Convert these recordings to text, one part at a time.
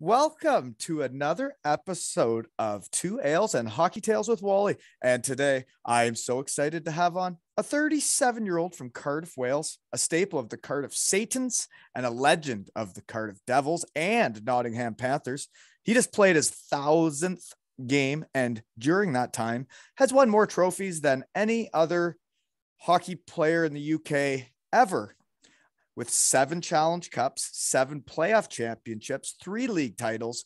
Welcome to another episode of Two Ales and Hockey Tales with Wally. And today I am so excited to have on a 37 year old from Cardiff, Wales, a staple of the Cardiff Satans and a legend of the Cardiff Devils and Nottingham Panthers. He just played his thousandth game and during that time has won more trophies than any other hockey player in the UK ever with seven challenge cups, seven playoff championships, three league titles,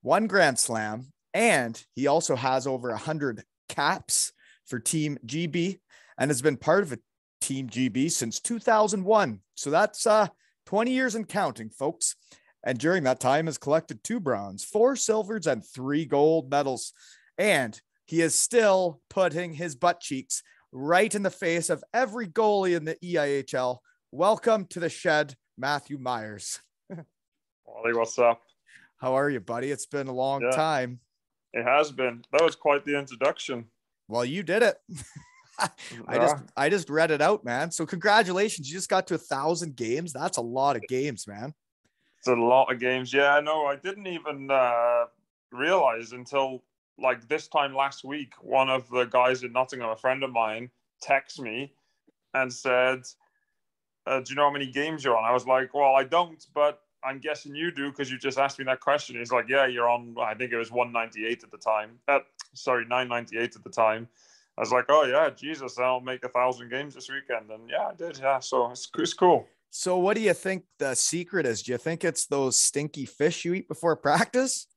one grand slam, and he also has over 100 caps for Team GB and has been part of a Team GB since 2001. So that's uh, 20 years and counting, folks. And during that time has collected two bronze, four silvers, and three gold medals. And he is still putting his butt cheeks right in the face of every goalie in the EIHL Welcome to the shed, Matthew Myers. Wally, what's up? How are you, buddy? It's been a long yeah, time. It has been. That was quite the introduction. Well, you did it. I yeah. just I just read it out, man. So congratulations. You just got to a thousand games. That's a lot of games, man. It's a lot of games. Yeah, no, I didn't even uh, realize until like this time last week, one of the guys in Nottingham, a friend of mine, texted me and said, uh, do you know how many games you're on? I was like, well, I don't, but I'm guessing you do because you just asked me that question. He's like, yeah, you're on, I think it was 198 at the time. Uh, sorry, 998 at the time. I was like, oh, yeah, Jesus, I'll make a thousand games this weekend. And yeah, I did. Yeah. So it's, it's cool. So what do you think the secret is? Do you think it's those stinky fish you eat before practice?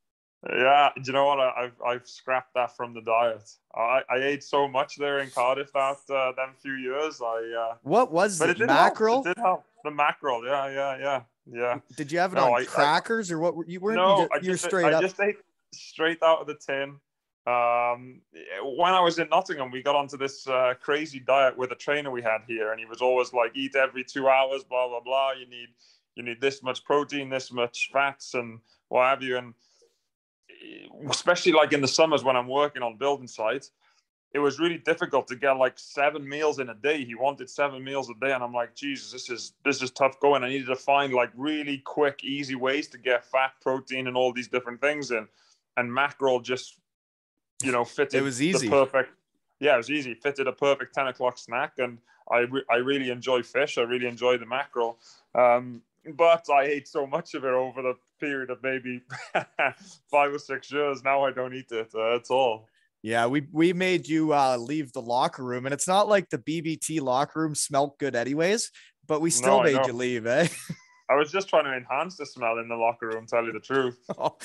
Yeah, do you know what? I, have I've scrapped that from the diet. I, I ate so much there in Cardiff that uh, them few years. I uh, what was it? it mackerel? Help. It did help. The mackerel. Yeah, yeah, yeah, yeah. Did you have it no, on I, crackers I, or what? Were you weren't? No, you, I just, straight I up. just ate straight out of the tin. Um, when I was in Nottingham, we got onto this uh, crazy diet with a trainer we had here, and he was always like, "Eat every two hours, blah blah blah. You need you need this much protein, this much fats, and what have you." And especially like in the summers when I'm working on building sites, it was really difficult to get like seven meals in a day. He wanted seven meals a day, and I'm like, Jesus, this is this is tough going. I needed to find like really quick, easy ways to get fat, protein, and all these different things in. And mackerel just, you know, fitted. It was easy. perfect. Yeah, it was easy. Fitted a perfect ten o'clock snack, and I re- I really enjoy fish. I really enjoy the mackerel. Um, but I ate so much of it over the period of maybe five or six years. Now I don't eat it uh, at all. Yeah, we we made you uh, leave the locker room, and it's not like the BBT locker room smelled good, anyways. But we still no, made you leave, eh? I was just trying to enhance the smell in the locker room. Tell you the truth. oh,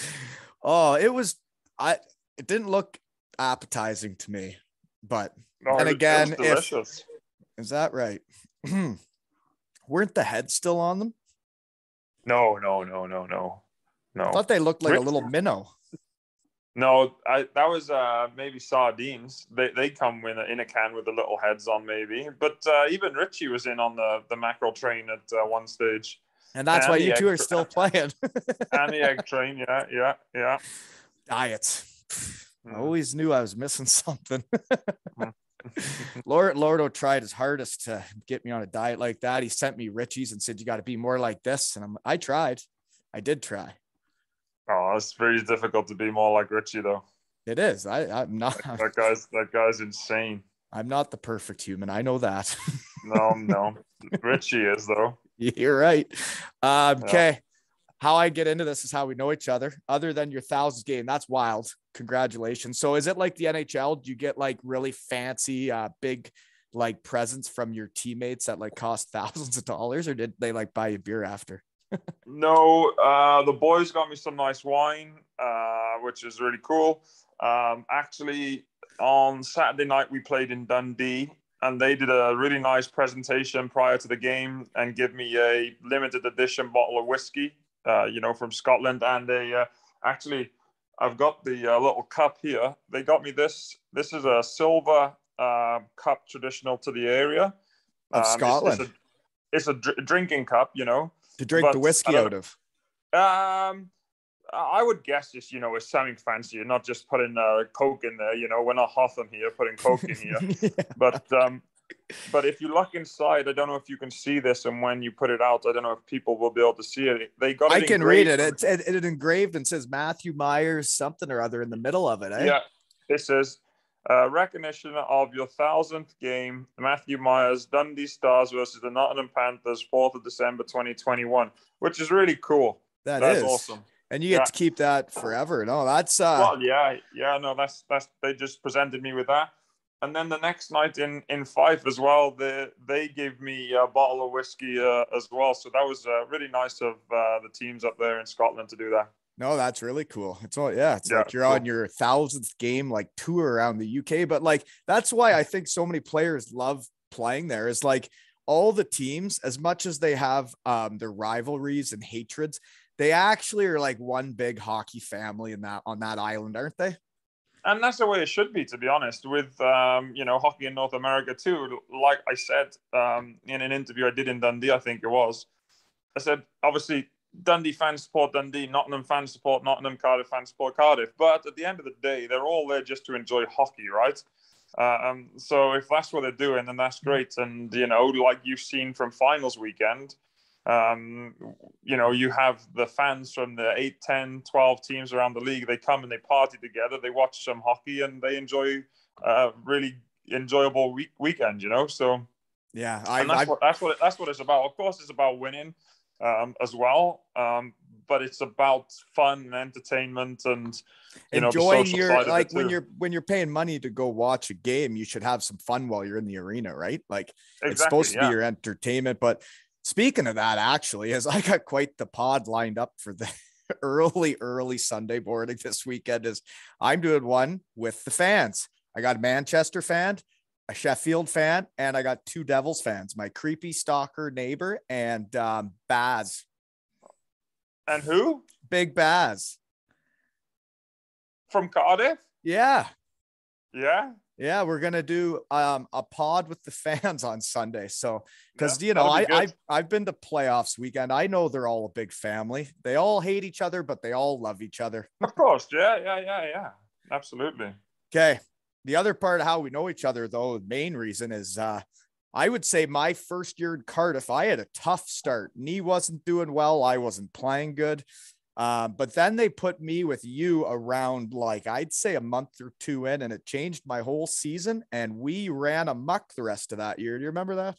oh, it was. I. It didn't look appetizing to me, but no, and again, if is that right? Weren't the heads still on them? No, no, no, no, no, no. I thought they looked like Rick, a little minnow. No, I that was uh maybe sardines. They they come in a, in a can with the little heads on maybe. But uh, even Richie was in on the the mackerel train at uh, one stage. And that's and why you two are still playing. and the egg train, yeah, yeah, yeah. Diets. I always knew I was missing something. Lord Lordo tried his hardest to get me on a diet like that. He sent me Richie's and said, You got to be more like this. And I'm, I tried. I did try. Oh, it's very difficult to be more like Richie, though. It is. I, I'm not. That, that guy's that guy's insane. I'm not the perfect human. I know that. no, no. Richie is though. You're right. Um, okay. How I get into this is how we know each other. Other than your thousands game, that's wild. Congratulations. So is it like the NHL? Do you get like really fancy, uh, big like presents from your teammates that like cost thousands of dollars, or did they like buy you beer after? no, uh, the boys got me some nice wine, uh, which is really cool. Um, actually, on Saturday night we played in Dundee, and they did a really nice presentation prior to the game and give me a limited edition bottle of whiskey uh, you know, from Scotland. And they uh, actually, I've got the uh, little cup here. They got me this. This is a silver uh, cup traditional to the area of um, Scotland. It's, it's a, it's a dr- drinking cup, you know, to drink but, the whiskey out of. Um, I would guess just you know it's something fancy. You're not just putting uh, Coke in there. You know, we're not Hotham here putting Coke in here. yeah. But um, but if you look inside, I don't know if you can see this, and when you put it out, I don't know if people will be able to see it. They got. It I can read it. It's it, it, engraved and says Matthew Myers something or other in the middle of it. Eh? Yeah, this is uh, recognition of your thousandth game, Matthew Myers, Dundee Stars versus the Nottingham Panthers, 4th of December 2021, which is really cool. That that's is. awesome. And you get yeah. to keep that forever. No, that's uh well, yeah, yeah, no, that's that's they just presented me with that. And then the next night in in Fife as well, they they gave me a bottle of whiskey uh, as well. So that was uh, really nice of uh, the teams up there in Scotland to do that. No, that's really cool. It's all yeah. It's yeah, like you're cool. on your thousandth game like tour around the UK, but like that's why I think so many players love playing there. Is like all the teams, as much as they have um, their rivalries and hatreds, they actually are like one big hockey family in that on that island, aren't they? And that's the way it should be, to be honest. With um, you know hockey in North America too. Like I said um, in an interview I did in Dundee, I think it was. I said obviously Dundee fans support Dundee, Nottingham fans support Nottingham, Cardiff fans support Cardiff. But at the end of the day, they're all there just to enjoy hockey, right? Um, so if that's what they're doing, then that's great. And you know, like you've seen from finals weekend, um, you know, you have the fans from the 8, 10, 12 teams around the league. They come and they party together. They watch some hockey and they enjoy a uh, really enjoyable week weekend. You know, so yeah, I, that's, I, what, that's what that's what it's about. Of course, it's about winning um, as well. Um, but it's about fun and entertainment and you enjoying know, your like when you're when you're paying money to go watch a game, you should have some fun while you're in the arena, right? Like exactly, it's supposed to be your entertainment. But speaking of that, actually, as I got quite the pod lined up for the early, early Sunday morning this weekend, is I'm doing one with the fans. I got a Manchester fan, a Sheffield fan, and I got two Devils fans, my creepy stalker neighbor and um, Baz. And who? Big Baz. From Cardiff? Yeah. Yeah. Yeah, we're gonna do um, a pod with the fans on Sunday. So, because yeah, you know, I I've, I've been to playoffs weekend. I know they're all a big family. They all hate each other, but they all love each other. Of course, yeah, yeah, yeah, yeah, absolutely. Okay, the other part of how we know each other, though, the main reason is uh, I would say my first year in Cardiff, I had a tough start. Knee wasn't doing well. I wasn't playing good. Uh, but then they put me with you around like I'd say a month or two in, and it changed my whole season. And we ran amuck the rest of that year. Do you remember that?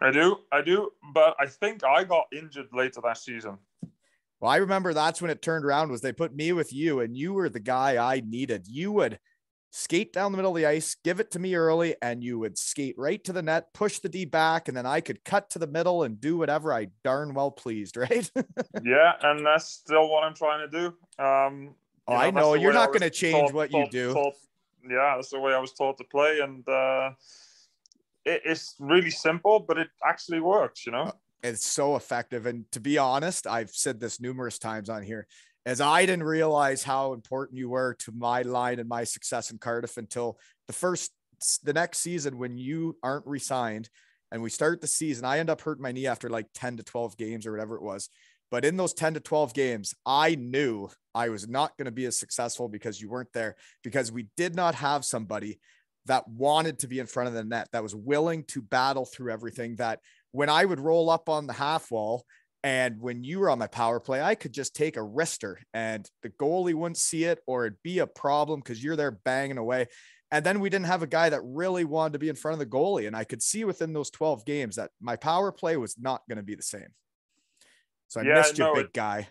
I do, I do. But I think I got injured later that season. Well, I remember that's when it turned around. Was they put me with you, and you were the guy I needed. You would skate down the middle of the ice, give it to me early, and you would skate right to the net, push the D back, and then I could cut to the middle and do whatever I darn well pleased, right? yeah, and that's still what I'm trying to do. Um, oh, know, I know you're not going to change taught, what taught, you do. Taught, yeah, that's the way I was taught to play, and uh, it, it's really simple, but it actually works. You know, it's so effective. And to be honest, I've said this numerous times on here as I didn't realize how important you were to my line and my success in Cardiff until the first, the next season when you aren't resigned and we start the season. I end up hurting my knee after like 10 to 12 games or whatever it was. But in those 10 to 12 games, I knew I was not going to be as successful because you weren't there, because we did not have somebody that wanted to be in front of the net, that was willing to battle through everything. That when I would roll up on the half wall and when you were on my power play, I could just take a wrister and the goalie wouldn't see it or it'd be a problem because you're there banging away. And then we didn't have a guy that really wanted to be in front of the goalie. And I could see within those 12 games that my power play was not going to be the same. So I yeah, missed you, no, big it, guy.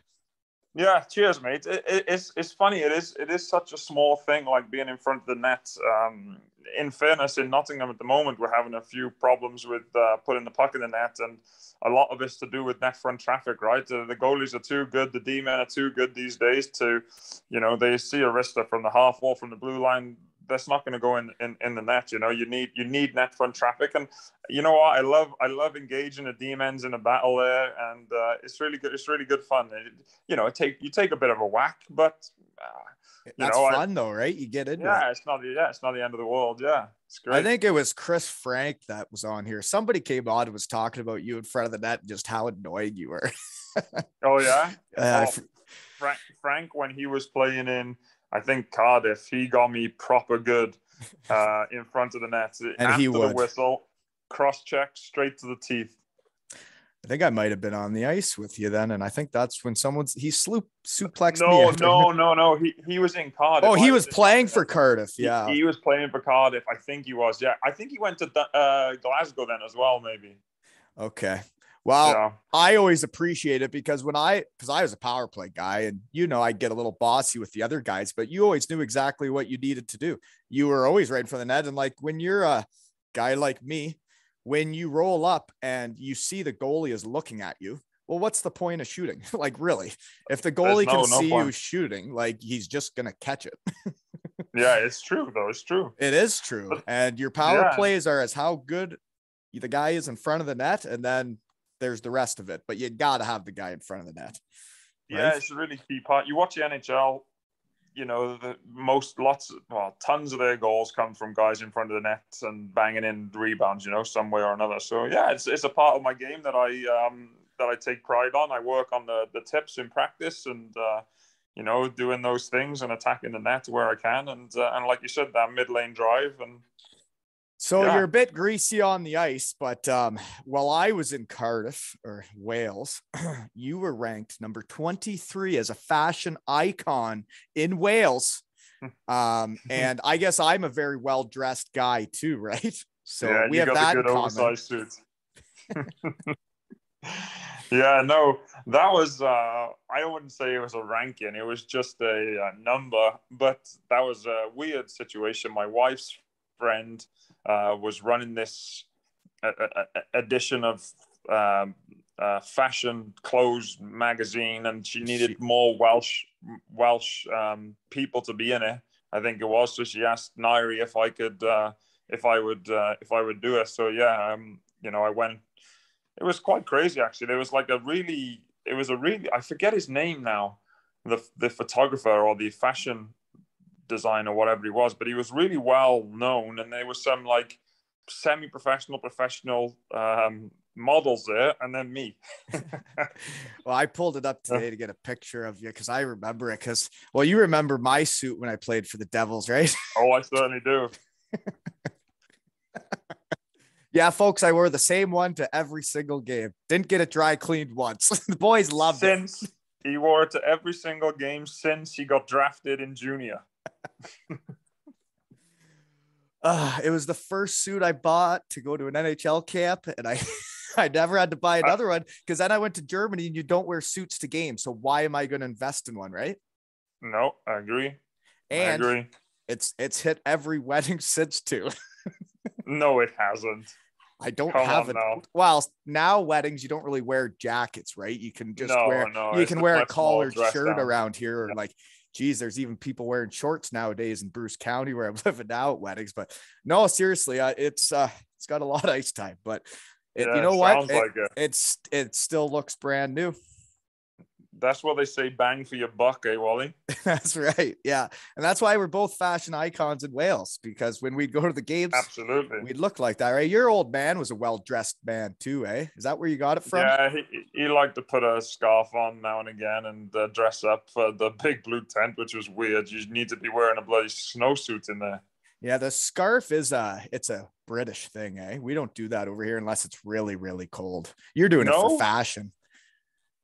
Yeah, cheers, mate. It, it, it's it's funny. It is it is such a small thing, like being in front of the net. Um, in fairness, in Nottingham at the moment, we're having a few problems with uh, putting the puck in the net, and a lot of it's to do with net front traffic, right? The goalies are too good, the D men are too good these days to, you know, they see a wrister from the half wall, from the blue line. That's not going to go in, in in the net. You know, you need you need net front traffic, and you know what? I love I love engaging the demons in a battle there, and uh, it's really good. It's really good fun. It, you know, it take you take a bit of a whack, but. Uh, that's know, fun I, though, right? You get into yeah, it. it's not yeah, it's not the end of the world. Yeah, it's great. I think it was Chris Frank that was on here. Somebody came on and was talking about you in front of the net and just how annoying you were. oh yeah, uh, oh, Frank, Frank when he was playing in I think Cardiff, he got me proper good. uh, in front of the net. And After he the would. whistle, cross check straight to the teeth. I think I might have been on the ice with you then, and I think that's when someone's he sloop suplexed me. No, after- no, no, no. He he was in Cardiff. Oh, he was playing for Cardiff. Yeah. he, was playing for Cardiff. I think he was. Yeah, I think he went to uh, Glasgow then as well. Maybe. Okay. Well, yeah. I always appreciate it because when I, because I was a power play guy and you know, I get a little bossy with the other guys, but you always knew exactly what you needed to do. You were always right for the net. And like when you're a guy like me, when you roll up and you see the goalie is looking at you, well, what's the point of shooting? like, really, if the goalie no- can no see you shooting, like he's just going to catch it. Yeah, it's true though. It's true. It is true. But- And your power Yeah. plays are as how good the guy is in front of the net. And then there's the rest of it. But you got to have the guy in front of the net. Yeah, it's a really key part. You watch the NHL, you know, the most lots, well, tons of their goals come from guys in front of the net and banging in rebounds, you know, some way or another. So yeah, it's it's a part of my game that I um that I take pride on. I work on the the tips in practice and uh, you know doing those things and attacking the net where I can and uh, and like you said, that mid lane drive and So Yeah. you're a bit greasy on the ice, but um, while I was in Cardiff or Wales, you were ranked number 23 as a fashion icon in Wales. Um, and I guess I'm a very well dressed guy too, right? So yeah, we you have got that in good oversized suits. yeah, no, that was uh I wouldn't say it was a ranking, it was just a, uh number, but that was a weird situation. My wife's friend uh was running this uh, uh, edition of um uh, fashion clothes magazine and she needed more Welsh Welsh um, people to be in it. I think it was. So she asked Nairi if I could uh, if I would uh, if I would do it. So yeah, um, you know, I went. It was quite crazy actually. There was like a really, it was a really, I forget his name now, the the photographer or the fashion designer, whatever he was, but he was really well known, and there was some like semi-professional, professional um, models there, and then me. Well, I pulled it up today to get a picture of you because I remember it. Because, well, you remember my suit when I played for the Devils, right? oh, I certainly do. yeah, folks, I wore the same one to every single game. Didn't get it dry cleaned once. the boys loved it. since he wore it to every single game since he got drafted in junior. Uh, it was the first suit I bought to go to an NHL camp, and I I never had to buy another one because then I went to Germany and you don't wear suits to games. So why am I going to invest in one, right? No, I agree. And I agree. it's it's hit every wedding since too. No, it hasn't. I don't Come have it. now. Well, now weddings you don't really wear jackets, right? You can just No, wear no, you can wear a collared shirt down. around here, or Yeah. like, geez, there's even people wearing shorts nowadays in Bruce County where I'm living now at weddings. But no, seriously, uh, it's uh, it's got a lot of ice time, but it, Yeah, you know what? It- like it. it's it still looks brand new. That's what they say bang for your buck, eh, Wally? that's right. Yeah. And that's why we're both fashion icons in Wales, because when we'd go to the games, Absolutely. we'd look like that, right? Your old man was a well-dressed man too, eh? Is that where you got it from? Yeah, he, he liked to put a scarf on now and again and uh, dress up for the big blue tent, which was weird. You need to be wearing a bloody snowsuit in there. Yeah, the scarf is a it's a British thing, eh? We don't do that over here unless it's really, really cold. You're doing it for fashion.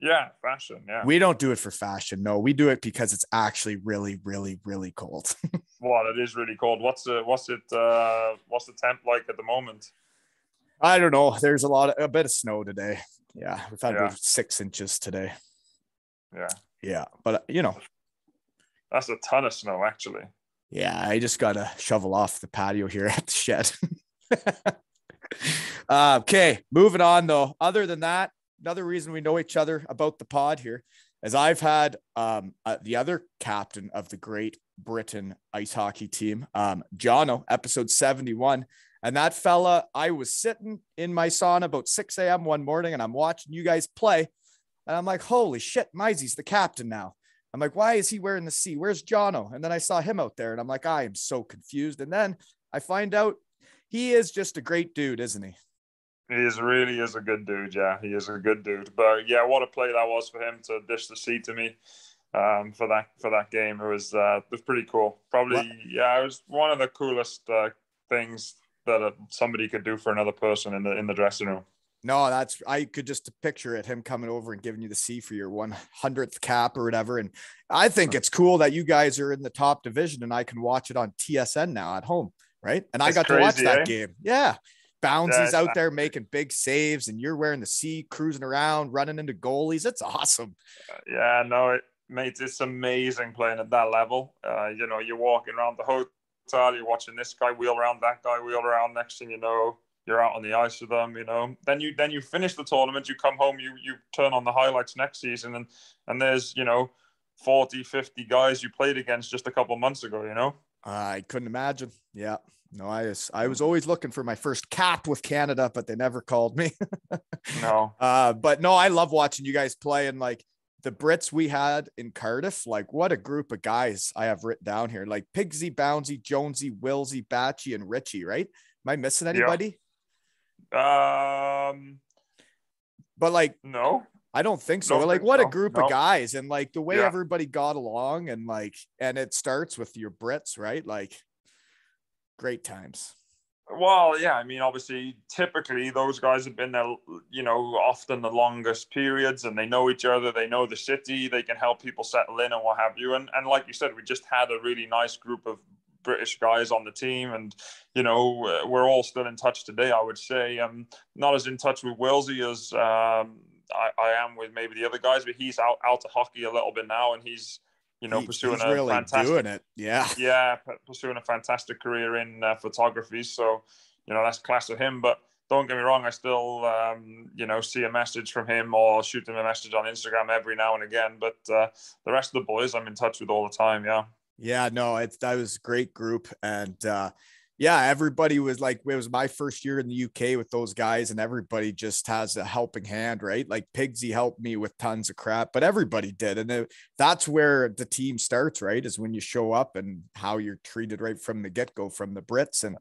Yeah, fashion. Yeah. We don't do it for fashion. No, we do it because it's actually really, really, really cold. Well, it is really cold. What's the what's it uh what's the temp like at the moment? I don't know. There's a lot of a bit of snow today. Yeah, we've had Yeah. six inches today. Yeah. Yeah, but you know, That's a ton of snow actually. yeah, I just gotta shovel off the patio here at the shed. uh, okay, moving on though. Other than that, another reason we know each other about the pod here is I've had um, uh, the other captain of the Great Britain ice hockey team, um, Jono, episode 71. And that fella, I was sitting in my sauna about 6 a.m. one morning and I'm watching you guys play. And I'm like, holy shit, Myezy's the captain now. I'm like, why is he wearing the C? Where's Jono? And then I saw him out there and I'm like, I am so confused. And then I find out he is just a great dude, isn't he? He is really is a good dude. Yeah, he is a good dude. But yeah, what a play that was for him to dish the seat to me. um, for that for that game. It was uh, it was pretty cool. Probably what? yeah, it was one of the coolest uh, things that uh, somebody could do for another person in the in the dressing room. No, that's I could just picture it him coming over and giving you the C for your 100th cap or whatever. And I think it's cool that you guys are in the top division and I can watch it on TSN now at home, right? And I got crazy, to watch that eh? game. Yeah. Bouncy's yeah, out there making big saves, and you're wearing the C, cruising around, running into goalies. It's awesome. Yeah, no, it, mate, it's amazing playing at that level. Uh, you know, you're walking around the hotel, you're watching this guy wheel around, that guy wheel around. Next thing you know, you're out on the ice with them. You know, then you then you finish the tournament, you come home, you you turn on the highlights next season, and and there's you know 40, 50 guys you played against just a couple months ago. You know, I couldn't imagine. Yeah. No, I was I was always looking for my first cap with Canada, but they never called me. no. Uh, but no, I love watching you guys play and like the Brits we had in Cardiff, like what a group of guys I have written down here. Like Pigsy, Bouncy, Jonesy, Willsy, Batchy, and Richie, right? Am I missing anybody? Um but like no. I don't think so. Don't like what so. a group no. of guys and like the way yeah. everybody got along and like and it starts with your Brits, right? Like great times. Well, yeah, I mean, obviously, typically those guys have been there, you know, often the longest periods, and they know each other. They know the city. They can help people settle in and what have you. And and like you said, we just had a really nice group of British guys on the team, and you know, we're all still in touch today. I would say, um, not as in touch with Willsy as um, I, I am with maybe the other guys, but he's out out of hockey a little bit now, and he's you know, he, pursuing a really fantastic, doing it. Yeah, yeah, pursuing a fantastic career in uh, photography. So, you know, that's class of him. But don't get me wrong, I still, um, you know, see a message from him or shoot him a message on Instagram every now and again. But uh, the rest of the boys, I'm in touch with all the time. Yeah. Yeah, no, it's that was a great group, and uh, yeah, everybody was like, it was my first year in the UK with those guys, and everybody just has a helping hand, right? Like Pigsy helped me with tons of crap, but everybody did. And it, that's where the team starts, right? Is when you show up and how you're treated right from the get go from the Brits. And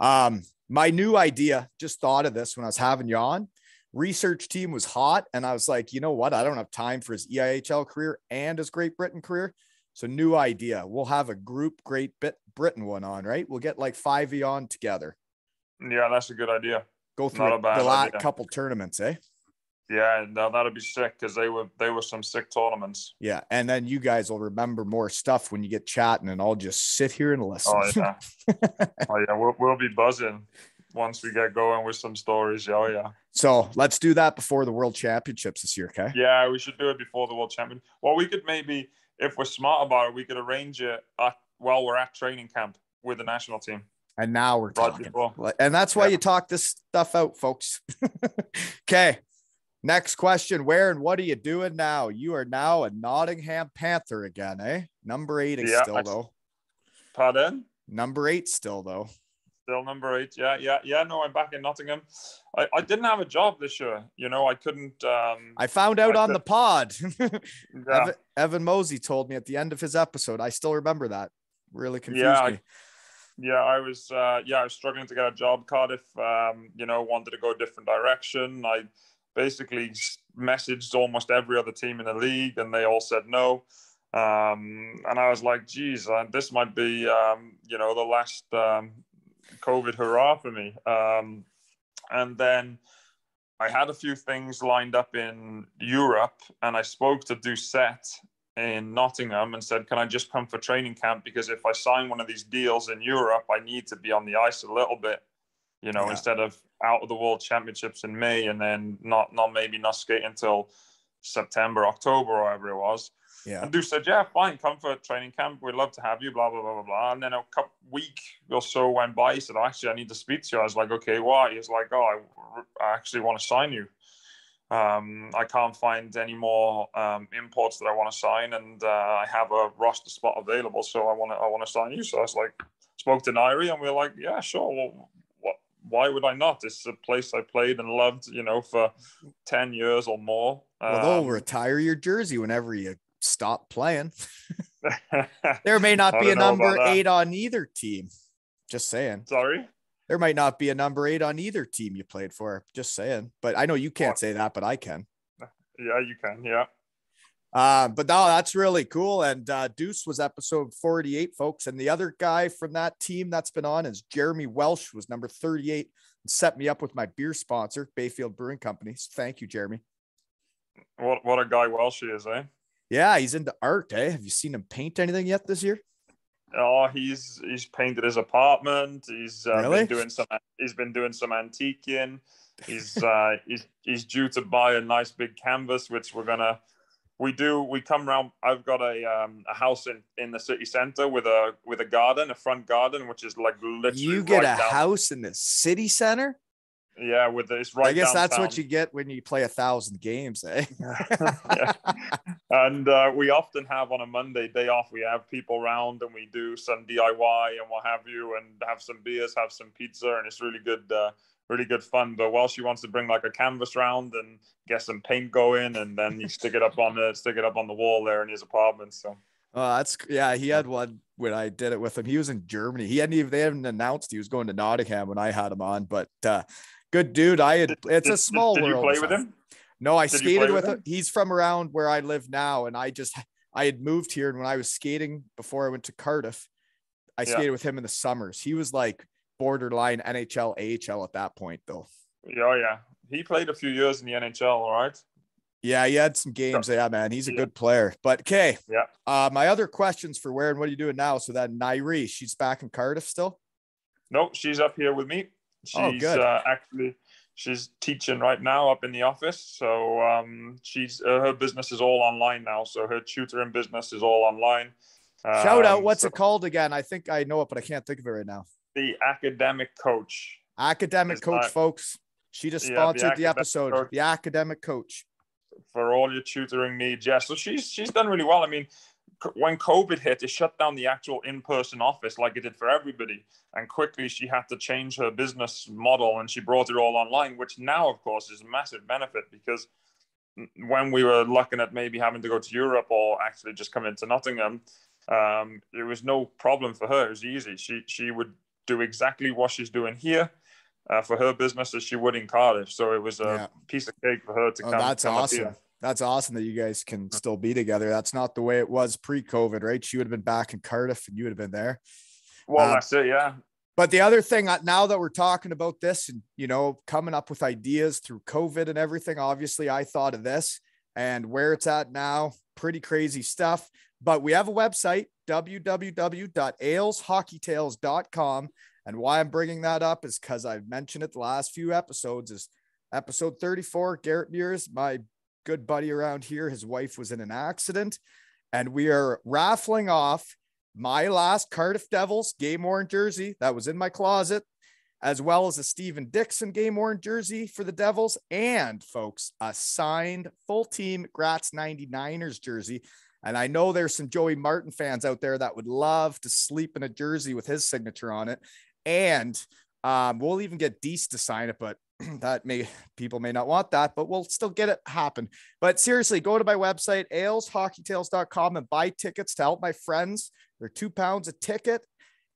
um, my new idea, just thought of this when I was having you on. Research team was hot, and I was like, you know what? I don't have time for his EIHL career and his Great Britain career. So new idea. We'll have a group Great Bit Britain one on, right? We'll get like five e on together. Yeah, that's a good idea. Go through the last couple tournaments, eh? Yeah, no, that'd be sick because they were they were some sick tournaments. Yeah, and then you guys will remember more stuff when you get chatting, and I'll just sit here and listen. Oh yeah, oh yeah, we'll we'll be buzzing once we get going with some stories. Oh yeah. So let's do that before the World Championships this year, okay? Yeah, we should do it before the World Championship. Well, we could maybe if we're smart about it, we could arrange it at, while we're at training camp with the national team. And now we're talking. And that's why yeah. you talk this stuff out, folks. okay. Next question. Where and what are you doing now? You are now a Nottingham Panther again, eh? Number eight yeah, still, I, though. Pardon? Number eight still, though. Still number eight. Yeah, yeah, yeah. No, I'm back in Nottingham. I, I didn't have a job this year. You know, I couldn't. Um, I found out I on the pod. yeah. Evan, Evan Mosey told me at the end of his episode. I still remember that. Really confused yeah, me. I, yeah, I was. Uh, yeah, I was struggling to get a job. Cardiff, um, you know, wanted to go a different direction. I basically messaged almost every other team in the league, and they all said no. Um, and I was like, geez, uh, this might be, um, you know, the last um, COVID hurrah for me. Um, and then I had a few things lined up in Europe, and I spoke to Doucette in Nottingham and said, "Can I just come for training camp? Because if I sign one of these deals in Europe, I need to be on the ice a little bit, you know, yeah. instead of out of the World Championships in May and then not not maybe not skate until September, October, or whatever it was." Yeah. And Duke said, yeah, fine, come for training camp. We'd love to have you, blah, blah, blah, blah, blah. And then a couple week or so went by. He said, actually, I need to speak to you. I was like, okay, why? He's like, oh, I, I actually want to sign you. Um, I can't find any more um, imports that I want to sign, and uh, I have a roster spot available, so I want to I want to sign you. So I was like, spoke to Nairi, and we are like, yeah, sure. Well, what? Why would I not? It's a place I played and loved, you know, for ten years or more. Well, they'll um, retire your jersey whenever you stop playing. there may not be a number eight on either team. Just saying. Sorry. There might not be a number eight on either team you played for. Just saying. But I know you can't say that, but I can. Yeah, you can. Yeah. Uh, but no, that's really cool. And uh, Deuce was episode 48, folks. And the other guy from that team that's been on is Jeremy Welsh, was number 38 and set me up with my beer sponsor, Bayfield Brewing Company. So thank you, Jeremy. What what a guy Welsh is, eh? Yeah, he's into art, eh? Have you seen him paint anything yet this year? Oh, he's he's painted his apartment. He's uh, Really? been doing some. He's been doing some antiquing. He's uh, he's he's due to buy a nice big canvas, which we're gonna. We do. We come around. I've got a um, a house in, in the city center with a with a garden, a front garden, which is like literally. You get right a down- house in the city center? Yeah, with the, it's right. I guess that's what you get when you play a thousand games, eh? Yeah. And uh, we often have on a Monday day off, we have people around and we do some DIY and what have you, and have some beers, have some pizza, and it's really good, uh, really good fun. But while she wants to bring like a canvas round and get some paint going, and then you stick it up on the stick it up on the wall there in his apartment. So Oh, that's yeah. He had one when I did it with him. He was in Germany. He hadn't even they hadn't announced he was going to Nottingham when I had him on. But uh, good dude. I had. It's Did- a small did, did world. you play with him? No, I Did skated with with him. him? He's from around where I live now, and I just I had moved here, and when I was skating before I went to Cardiff, I Yeah. skated with him in the summers. He was like borderline NHL, AHL at that point, though. Yeah, oh, yeah. He played a few years in the NHL. All right. Yeah, he had some games. Yeah, man, he's a Yeah. good player. But okay, Yeah. Uh, my other questions for where and what are you doing now? So that Nairi, she's back in Cardiff still. No, she's up here with me. She's Oh. Uh, actually she's teaching right now up in the office. So um, she's uh, her business is all online now. So her tutoring business is all online. Shout out, Um, what's so it called again? I think I know it, but I can't think of it right now. The academic coach. Academic coach, not- folks. She just Yeah, the sponsored the, academic episode. coach. The academic coach. for all your tutoring needs. Yeah, so she's she's done really well. I mean, when COVID hit, it shut down the actual in-person office like it did for everybody, and quickly she had to change her business model, and she brought it all online, which now, of course, is a massive benefit because when we were looking at maybe having to go to Europe or actually just come into Nottingham, um, it was no problem for her. It was easy. She she would do exactly what she's doing here. Uh, for her business as she would in Cardiff, so it was a Yeah. piece of cake for her to Oh, come. that's come up awesome. That's awesome that you guys can still be together. That's not the way it was pre-COVID, right? She would have been back in Cardiff and you would have been there. Well, Um, that's it. Yeah. But the other thing, uh, now that we're talking about this and, you know, coming up with ideas through COVID and everything, obviously I thought of this and where it's at now, pretty crazy stuff. But we have a website, www.aleshockeytales.com. And why I'm bringing that up is because I've mentioned it the last few episodes is episode 34, Garrett Mears, my good buddy around here, his wife was in an accident. And we are raffling off my last Cardiff Devils game worn jersey that was in my closet, as well as a Stephen Dixon game worn jersey for the Devils, and folks, a signed full team Graz 99ers jersey. And I know there's some Joey Martin fans out there that would love to sleep in a jersey with his signature on it. And um, we'll even get Deese to sign it, but that may people may not want that, but we'll still get it happen. But seriously, go to my website, aleshockeytales.com and buy tickets to help my friends. They're two pounds a ticket.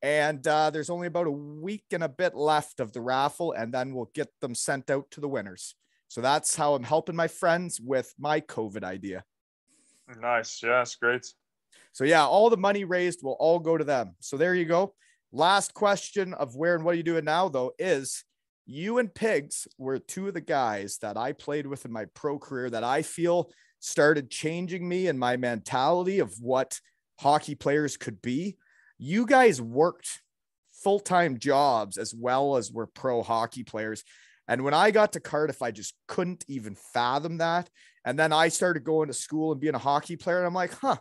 And uh, there's only about a week and a bit left of the raffle, and then we'll get them sent out to the winners. So that's how I'm helping my friends with my COVID idea. Nice. Yeah, that's great. So yeah, all the money raised will all go to them. So there you go. Last question of where and what are you doing now though is you and Pigs were two of the guys that I played with in my pro career that I feel started changing me and my mentality of what hockey players could be. You guys worked full-time jobs as well as were pro hockey players. And when I got to Cardiff, I just couldn't even fathom that. And then I started going to school and being a hockey player. And I'm like, huh,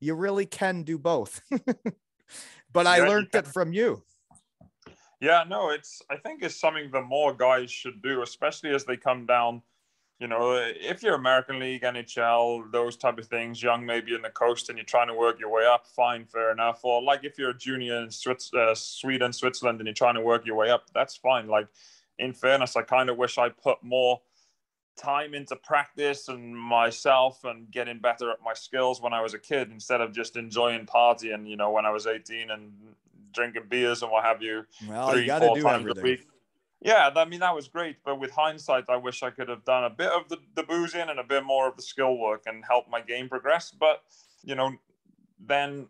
you really can do both. but I Yeah, learned it from you. Yeah, no, it's I think it's something that more guys should do, especially as they come down. You know, if you're American League, NHL, those type of things, young maybe in the coast, and you're trying to work your way up, fine, fair enough. Or like if you're a junior in Swiss, uh, Sweden, Switzerland, and you're trying to work your way up, that's fine. Like in fairness, I kind of wish I put more time into practice and myself and getting better at my skills when I was a kid instead of just enjoying partying, you know, when I was 18 and drinking beers and what have you Well, three, you four do times a week. yeah, I mean that was great. But with hindsight, I wish I could have done a bit of the, the boozing and a bit more of the skill work and help my game progress. But you know, then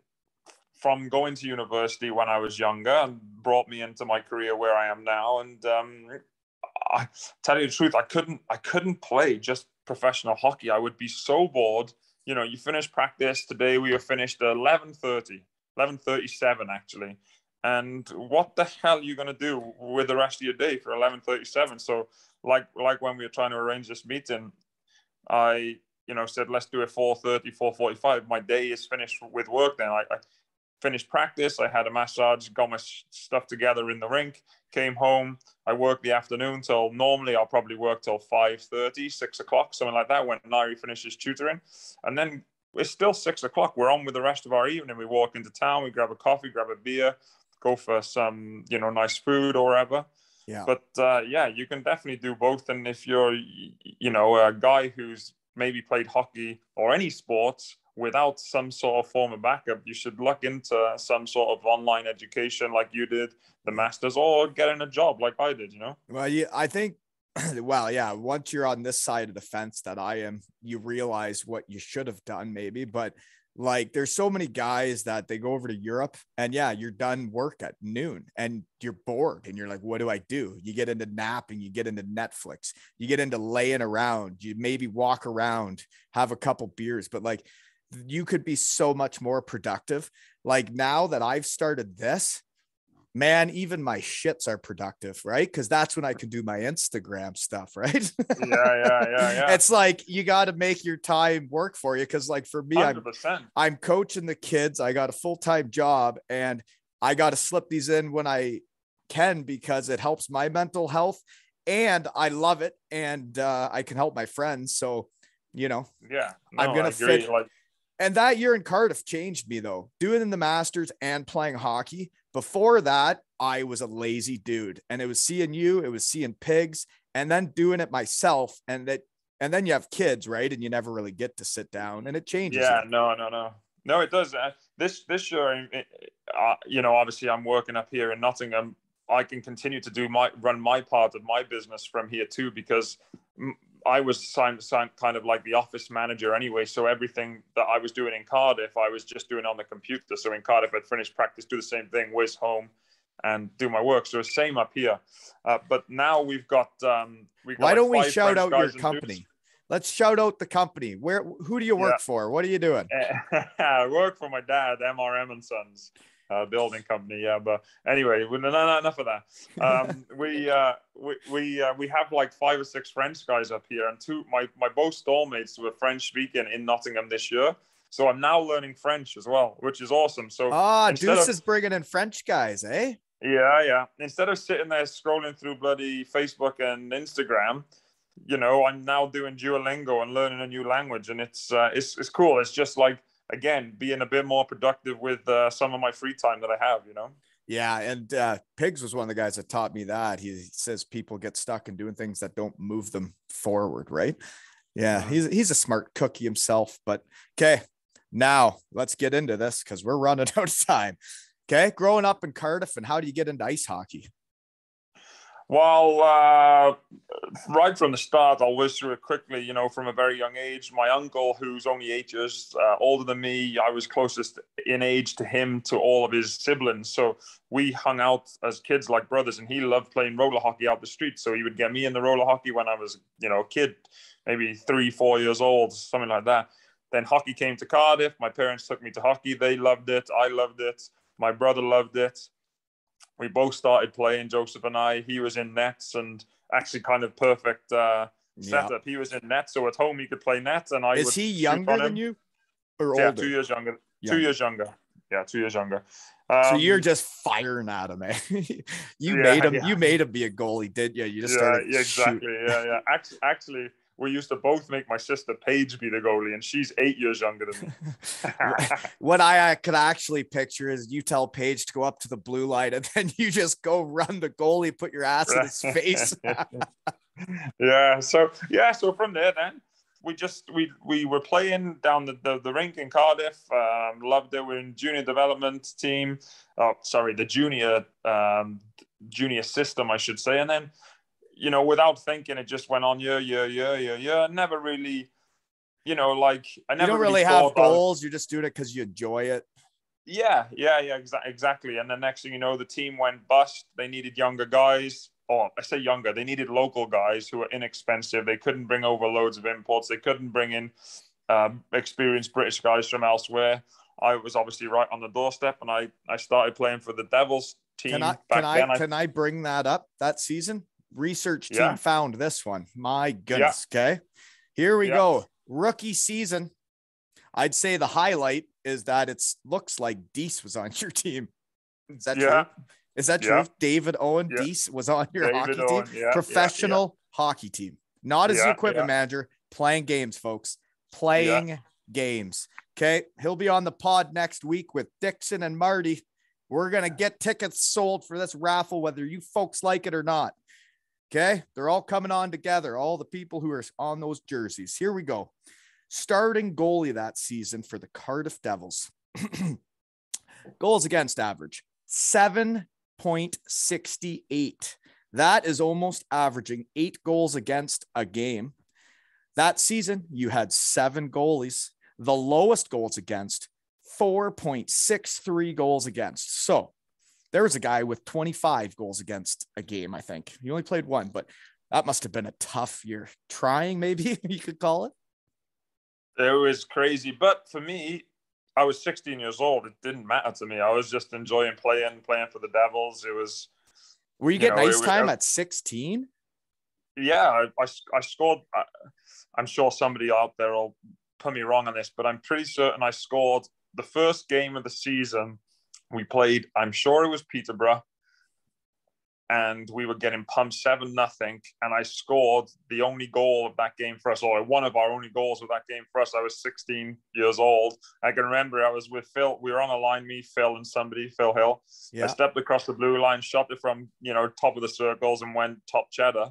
from going to university when I was younger and brought me into my career where I am now. And um, I tell you the truth, I couldn't I couldn't play just professional hockey. I would be so bored. You know, you finish practice today. We were finished at 11:30, 11:37 actually. And what the hell are you going to do with the rest of your day for 11:37? So, like like when we were trying to arrange this meeting, I you know said let's do it 4:30, 4:45. My day is finished with work. Then I, I finished practice. I had a massage, got my stuff together in the rink, came home. I worked the afternoon till normally I'll probably work till 5.30, 6 o'clock, something like that when Nairi finishes tutoring. And then it's still 6 o'clock. We're on with the rest of our evening. We walk into town, we grab a coffee, grab a beer, go for some, you know, nice food or whatever. Yeah. But uh, yeah, you can definitely do both. And if you're, you know, a guy who's maybe played hockey or any sports without some sort of form of backup, you should look into some sort of online education like you did, the masters, or getting a job like I did, you know? Well, yeah, I think, well, yeah, once you're on this side of the fence that I am, you realize what you should have done, maybe. But like, there's so many guys that they go over to Europe and yeah, you're done work at noon and you're bored and you're like, what do I do? You get into napping, you get into Netflix, you get into laying around, you maybe walk around, have a couple beers, but like, you could be so much more productive. Like now that I've started this, man, even my shits are productive, right? Because that's when I can do my Instagram stuff, right? yeah, yeah, yeah, yeah. It's like you got to make your time work for you. Because, like for me, i am I'm coaching the kids. I got a full time job, and I got to slip these in when I can because it helps my mental health, and I love it, and uh, I can help my friends. So, you know, yeah, no, I'm gonna fit. Like and that year in Cardiff changed me though, doing in the Masters and playing hockey. Before that, I was a lazy dude, and it was seeing you, it was seeing pigs, and then doing it myself. And that, and then you have kids, right? And you never really get to sit down, and it changes. Yeah, you. no, no, no, no, it does. Uh, this this year, uh, you know, obviously, I'm working up here in Nottingham. I can continue to do my run my part of my business from here too because I was signed, signed, kind of like the office manager anyway. So everything that I was doing in Cardiff, I was just doing on the computer. So in Cardiff, I'd finish practice, do the same thing, whiz home, and do my work. So same up here. Uh, but now we've got. Um, we Why don't we shout out your company? Let's shout out the company. Where? Who do you work yeah. for? What are you doing? I work for my dad, MRM and Sons uh, building company. Yeah, but anyway, no, no, enough of that. Um, we uh, we we uh, we have like five or six French guys up here, and two my my both stallmates were French speaking in Nottingham this year. So I'm now learning French as well, which is awesome. So ah, Deuce of, is bringing in French guys, eh? Yeah, yeah. Instead of sitting there scrolling through bloody Facebook and Instagram, you know, I'm now doing Duolingo and learning a new language, and it's uh, it's it's cool. It's just like again being a bit more productive with uh, some of my free time that I have. You know. Yeah, and uh, Pigs was one of the guys that taught me that. He says people get stuck in doing things that don't move them forward, right? Yeah, mm-hmm. he's he's a smart cookie himself. But okay, now let's get into this because we're running out of time. Okay, growing up in Cardiff, and how do you get into ice hockey? Well, uh, right from the start, I'll whiz through it quickly. You know, from a very young age, my uncle, who's only eight years uh, older than me, I was closest in age to him to all of his siblings. So we hung out as kids like brothers, and he loved playing roller hockey out the street. So he would get me in the roller hockey when I was, you know, a kid, maybe three, four years old, something like that. Then hockey came to Cardiff. My parents took me to hockey. They loved it. I loved it. My brother loved it we both started playing, Joseph and I. He was in nets and actually kind of perfect uh, setup. Yeah. He was in nets, so at home he could play nets. And I is he younger than you or yeah, older? two years younger. younger. Two years younger. Yeah, two years younger. Um, so you're just firing at him, eh? you yeah, made him. You made him be a goalie, did you? You just started. Yeah, exactly. Yeah, yeah. Actually, actually we used to both make my sister Paige be the goalie, and she's eight years younger than me. what I could actually picture is you tell Paige to go up to the blue light, and then you just go run the goalie, put your ass in his face. yeah. So yeah. So from there, then we just we we were playing down the the, the rink in Cardiff. Um, loved it. We're in junior development team. Oh, sorry, the junior um, junior system, I should say. And then, you know, without thinking, it just went on yeah, yeah, yeah, yeah, year. Never really, you know, like I never you don't really, really have goals. You're just do it because you enjoy it. Yeah, yeah, yeah, exa- exactly. And the next thing you know, the team went bust. They needed younger guys. Or I say younger, they needed local guys who were inexpensive. They couldn't bring over loads of imports. They couldn't bring in um, experienced British guys from elsewhere. I was obviously right on the doorstep, and I I started playing for the Devils team Can I back can I then. can I bring that up that season? Research team Yeah. found this one. My goodness. Okay. Here we Yeah. go. Rookie season. I'd say the highlight is that it looks like Deese was on your team. Is that yeah, true? Is that Yeah. true? David Owen Yeah. Deese was on your David hockey Owen, team. yeah, yeah, yeah. Professional hockey team. Not as the Yeah, equipment yeah. manager, playing games, folks. Playing games. Okay. He'll be on the pod next week with Dixon and Marty. We're going to get tickets sold for this raffle, whether you folks like it or not. Okay. They're all coming on together, all the people who are on those jerseys. Here we go. Starting goalie that season for the Cardiff Devils. Goals against average 7.68. That is almost averaging eight goals against a game. That season, you had seven goalies. The lowest goals against, 4.63 goals against. So there was a guy with 25 goals against a game, I think. He only played one, but that must have been a tough year. Trying, maybe you could call it. it was crazy. But for me, I was 16 years old. It didn't matter to me. I was just enjoying playing, playing for the Devils. It was Were you You getting know, ice was- time at 16? yeah, I, I, I scored. I, I'm sure somebody out there will put me wrong on this, but I'm pretty certain I scored the first game of the season. We played, I'm sure it was Peterborough, and we were getting pumped seven nothing, and I scored the only goal of that game for us, or one of our only goals of that game for us. I was 16 years old. I can remember I was with Phil. We were on a line, me, Phil, and somebody, Phil Hill. I stepped across the blue line, shot it from you know top of the circles, and went top cheddar.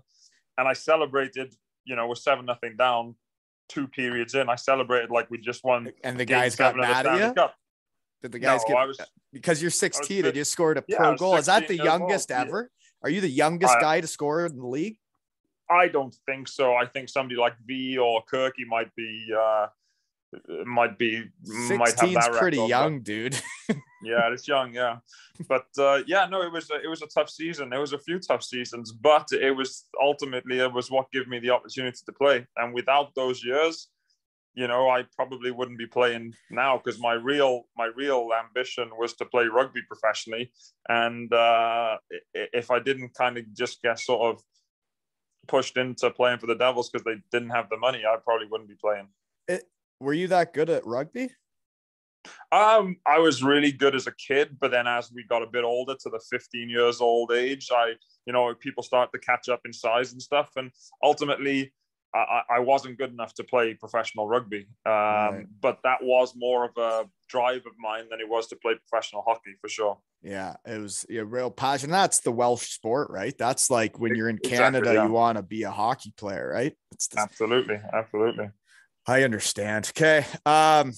And I celebrated, you know, with seven nothing down, two periods in. I celebrated like we just won. And the guys got seven of the mad at you? Cup. Did the guys no, get was. because you're 16 and you scored a yeah, pro goal? Is that the old, youngest yeah. ever? Are you the youngest I- guy to score in the league? I don't think so. I think somebody like V or Kirky might be. uh might be might have that pretty record, but- young, dude. yeah, it's young, yeah. But uh, yeah, no, it was a, it was a tough season. There was a few tough seasons, but it was ultimately it was what gave me the opportunity to play. And without those years, you know, I probably wouldn't be playing now because my real my real ambition was to play rugby professionally. And uh, if I didn't kind of just get sort of pushed into playing for the Devils because they didn't have the money, I probably wouldn't be playing. Were you that good at rugby? Um, I was really good as a kid, but then as we got a bit older to the 15 years old age, I, you know, people start to catch up in size and stuff. And ultimately, I, I- wasn't good enough to play professional rugby. Um, Right. But that was more of a drive of mine than it was to play professional hockey for sure. Yeah, it was a real passion. That's the Welsh sport, right? That's like when you're in Exactly, Canada, yeah. you want to be a hockey player, right? It's the, Absolutely. Absolutely. I understand. Okay. Um,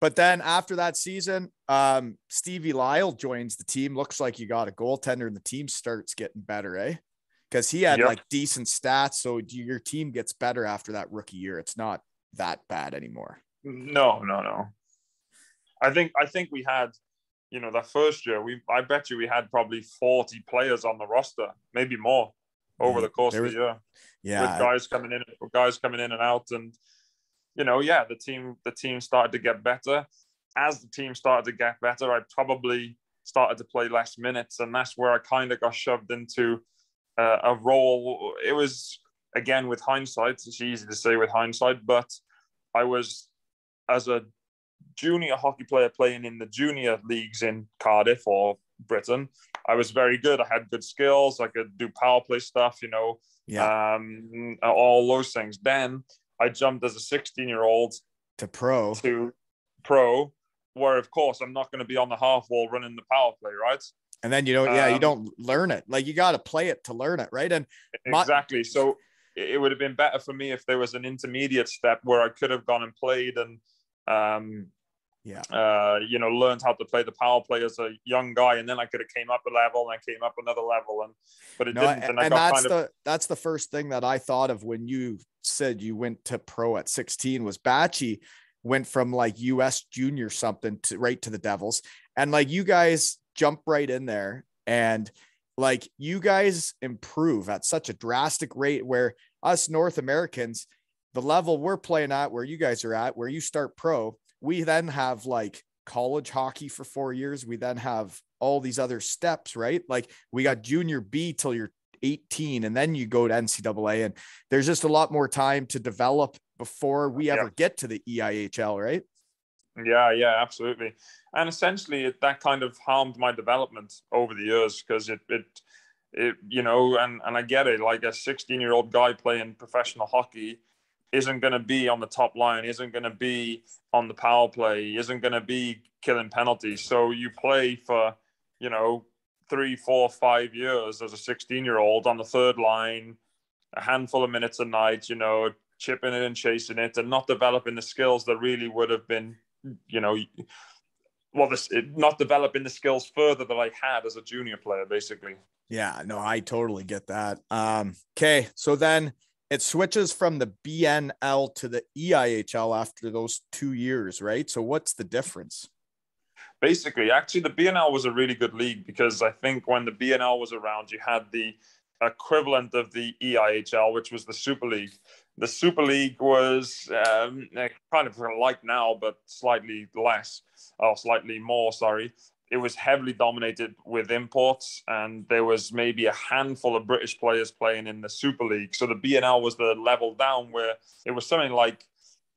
but then after that season, um, Stevie Lyle joins the team. Looks like you got a goaltender, and the team starts getting better, eh? Because he had Yep. like decent stats, so your team gets better after that rookie year. It's not that bad anymore. No, no, no. I think I think we had, you know, that first year, we I bet you we had probably 40 players on the roster, maybe more over mm, the course There of the year. Yeah, with guys coming in, with guys coming in and out, and you know, yeah, the team the team started to get better. As the team started to get better, I probably started to play less minutes, and that's where I kind of got shoved into uh, a role. It was again with hindsight; it's easy to say with hindsight, but I was as a junior hockey player playing in the junior leagues in Cardiff or Britain. I was very good. I had good skills. I could do power play stuff, you know, yeah, um, all those things. Then I jumped as a 16 year old to pro. to pro, where of course I'm not going to be on the half wall running the power play, right? And then you don't, yeah, you Um, don't learn it. Like you got to play it to learn it, right? And My- Exactly. So it would have been better for me if there was an intermediate step where I could have gone and played and um, Yeah. Uh, you know, learned how to play the power play as a young guy, and then I could have came up a level and I came up another level, and but it No, didn't. and, I and got that's kind the of that's the first thing that I thought of when you said you went to pro at 16 was Batchy went from like US junior something to right to the Devils. And like you guys jump right in there and like you guys improve at such a drastic rate where us North Americans, the level we're playing at, where you guys are at, where you start pro, we then have like college hockey for four years. We then have all these other steps, right? Like we got junior B till you're 18 and then you go to NCAA and there's just a lot more time to develop before we ever Yeah. get to the EIHL, right? Yeah, yeah, absolutely. And essentially, it, that kind of harmed my development over the years because it, it, it, you know, and and I get it. Like a 16 year old guy playing professional hockey isn't going to be on the top line, isn't going to be on the power play, isn't going to be killing penalties. So you play for, you know, three, four, five years as a 16 year old on the third line, a handful of minutes a night, you know, chipping it and chasing it and not developing the skills that really would have been you know, well, this it, not developing the skills further that I had as a junior player, basically. Yeah, no, I totally get that. Um, okay, so then it switches from the BNL to the EIHL after those two years, right? So what's the difference? Basically, actually, the BNL was a really good league because I think when the BNL was around, you had the equivalent of the EIHL, which was the Super League. The Super League was um, eh, kind of like now, but slightly less, or slightly more, sorry. It was heavily dominated with imports, and there was maybe a handful of British players playing in the Super League. So the BNL was the level down where it was something like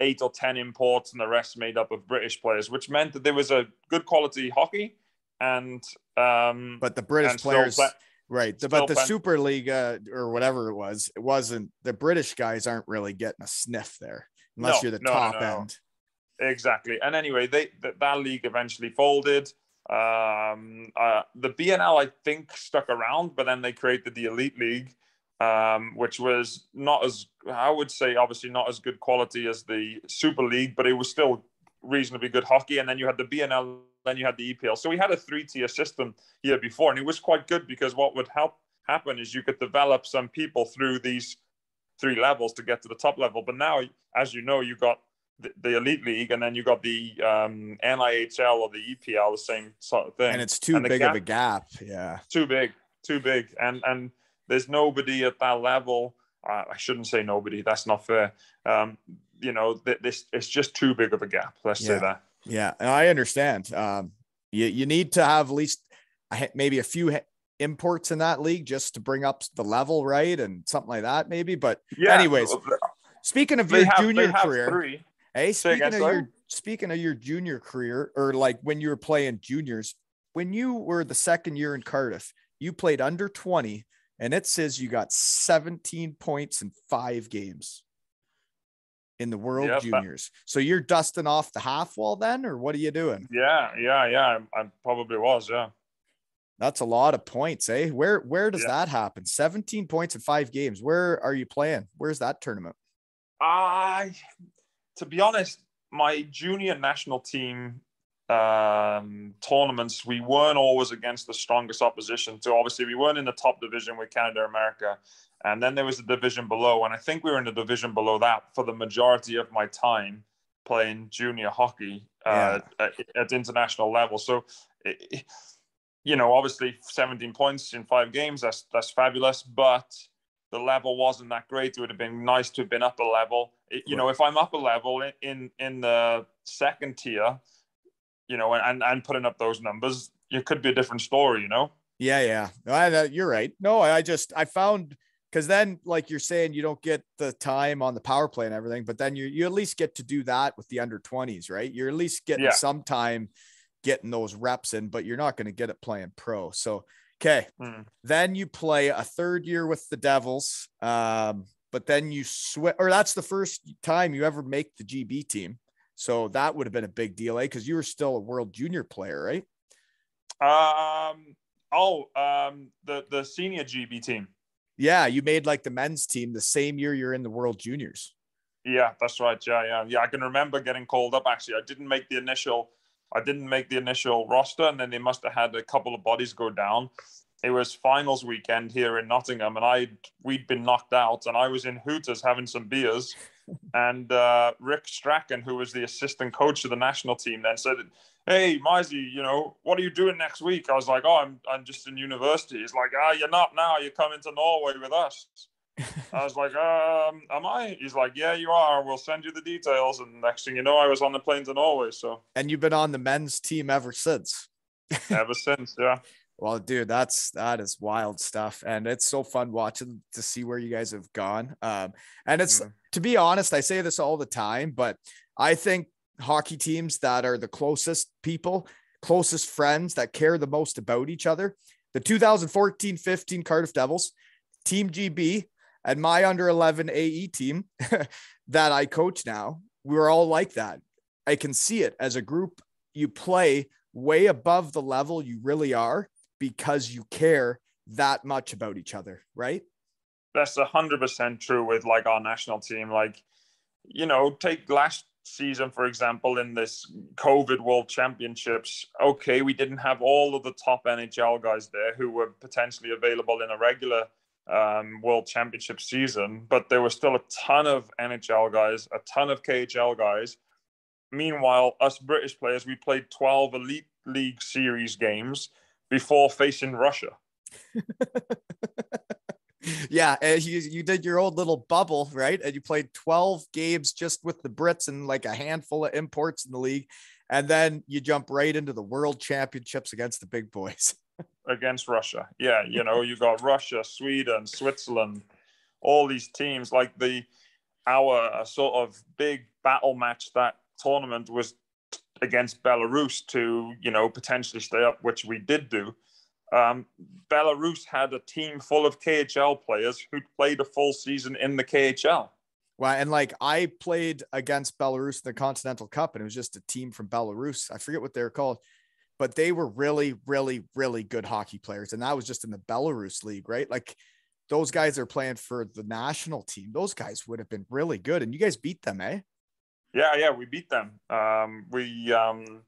eight or 10 imports, and the rest made up of British players, which meant that there was a good quality hockey. And um, But the British players, play- right? still but the Super League uh, or whatever it was, it wasn't. The British guys aren't really getting a sniff there unless No, you're the no, top no, end. Exactly. And anyway, they th- that league eventually folded. Um, uh, the BNL, I think, stuck around, but then they created the Elite League, um, which was not as I would say, obviously not as good quality as the Super League, but it was still reasonably good hockey. And then you had the BNL, then you had the EPL. So we had a three-tier system here before, and it was quite good because what would help happen is you could develop some people through these three levels to get to the top level. But now, as you know, you got the, the elite league, and then you got the um, NIHL or the EPL, the same sort of thing. And it's too And big gap- of a gap. Yeah. too big, too big, and and there's nobody at that level. Uh, I shouldn't say nobody. That's not fair. Um, you know, th- this it's just too big of a gap. Let's Yeah. say that. Yeah, I understand. Um, you you need to have at least maybe a few imports in that league just to bring up the level, right, and something like that, maybe. But Yeah. Anyways, speaking of your have, junior career, three. hey, speaking of your speaking of your junior career, or like when you were playing juniors, when you were the second year in Cardiff, you played under twenty, and it says you got seventeen points in five games in the World Yeah, but- Juniors. So you're dusting off the half wall then, or what are you doing? Yeah, yeah, yeah. I, I probably was. Yeah. That's a lot of points, eh? Where where does Yeah. that happen? 17 points in five games. Where are you playing? Where's that tournament? I, to be honest, my junior national team um, tournaments, we weren't always against the strongest opposition. So obviously, we weren't in the top division with Canada, America, and then there was a division below, and I think we were in the division below that for the majority of my time playing junior hockey uh, at, at international level. So. It, you know, obviously 17 points in five games, that's that's fabulous, but the level wasn't that great. It would have been nice to have been up a level. It- you know, if I'm up a level in, in in the second tier, you know, and and putting up those numbers, it could be a different story. You know. Yeah, yeah. I, uh, you're right. No, I just I found because then, like you're saying, you don't get the time on the power play and everything, but then you you at least get to do that with the under 20s, right? You're at least getting Yeah. some time getting those reps in, but you're not going to get it playing pro. So okay, Hmm. then you play a third year with the Devils, um, but then you switch, or that's the first time you ever make the GB team. So that would have been a big deal, eh? Because you were still a World Junior player, right? Um. Oh, um, the the senior GB team. Yeah, you made like the men's team the same year you're in the World Juniors. Yeah, that's right. Yeah, yeah, yeah. I can remember getting called up. Actually, I didn't make the initial. I didn't make the initial roster, and then they must have had a couple of bodies go down. It was finals weekend here in Nottingham, and I we'd been knocked out, and I was in Hooters having some beers, and uh, Rick Strachan, who was the assistant coach of the national team, then said, "Hey, Myezy, you know what are you doing next week?" I was like, "Oh, I'm I'm just in university." He's like, "Ah, you're not now. You're coming to Norway with us." I was like, um, am I? He's like, yeah, you are. We'll send you the details. And next thing you know, I was on the plane to Norway. So, and you've been on the men's team ever since. ever since, yeah. Well, dude, that's that is wild stuff, and it's so fun watching to see where you guys have gone. Um, and it's mm. to be honest, I say this all the time, but I think hockey teams that are the closest people, closest friends that care the most about each other, the 2014-15 Cardiff Devils, Team GB, and my under 11 AE team that I coach now, we're all like that. I can see it as a group. You play way above the level you really are because you care that much about each other, right? That's a hundred percent true with like our national team. Like, you know, take last season, for example, in this COVID World Championships. Okay, we didn't have all of the top NHL guys there who were potentially available in a regular um, World Championship season, but there were still a ton of NHL guys, a ton of KHL guys. Meanwhile, us British players, we played 12 Elite League Series games before facing Russia. yeah, and you, you did your old little bubble, right? And you played 12 games just with the Brits and like a handful of imports in the league. And then you jump right into the world championships against the big boys. against Russia. Yeah, you know, you got Russia, Sweden, Switzerland, all these teams. Like the our uh, sort of big battle match that tournament was against Belarus to you know potentially stay up, which we did do. Um, Belarus had a team full of KHL players who played a full season in the KHL. Well, and like I played against Belarus in the Continental Cup, and it was just a team from Belarus. I forget what they're called but they were really, really, really good hockey players. And that was just in the Belarus league, right? Like those guys are playing for the national team. Those guys would have been really good. And you guys beat them, eh? Yeah, yeah, we beat them. Um, we, um,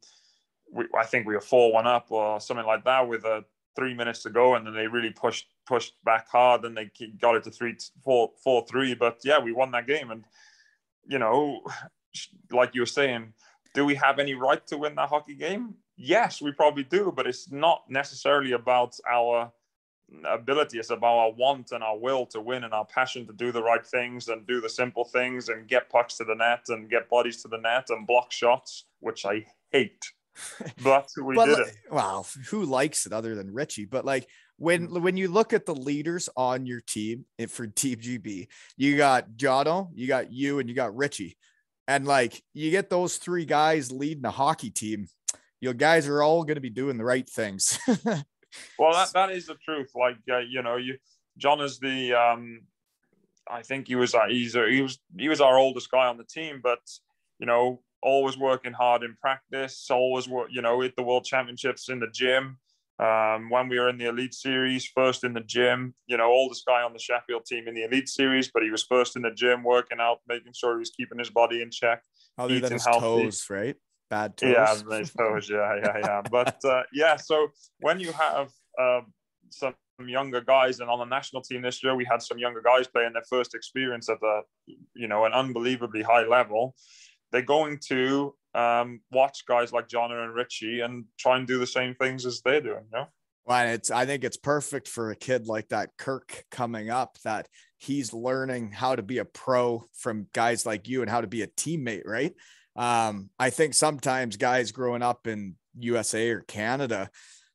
we, I think we were four one up or something like that with uh, three minutes to go, and then they really pushed pushed back hard, and they got it to three four four three. But yeah, we won that game, and you know, like you were saying, do we have any right to win that hockey game? yes, we probably do, but it's not necessarily about our ability. It's about our want and our will to win and our passion to do the right things and do the simple things and get pucks to the net and get bodies to the net and block shots, which I hate. But we but, did it. Well, who likes it other than Richie? But like when mm. when you look at the leaders on your team eh, for Team GB, you got Jono, you got you, and you got Richie. And like you get those three guys leading a hockey team, you guys are all going to be doing the right things. well, that, that is the truth. Like, uh, you know, you, John is the, um, I think he was, uh, he's a, he was, he was our oldest guy on the team, but, you know, always working hard in practice, always work, you know, at the world championships in the gym. Um, when we were in the elite series, first in the gym, you know, oldest guy on the Sheffield team in the elite series, but he was first in the gym, working out, making sure he was keeping his body in check. Other than his healthy. toes, right? bad toes. Yeah, my toes. Yeah, yeah, yeah. but uh, yeah, so when you have uh, some younger guys, and on the national team this year, we had some younger guys playing their first experience at the, you know, an unbelievably high level. They're going to um, watch guys like John and Richie and try and do the same things as they're doing. You know? Well, it's I think it's perfect for a kid like that Kirk coming up that he's learning how to be a pro from guys like you and how to be a teammate, right? Um, I think sometimes guys growing up in USA or Canada,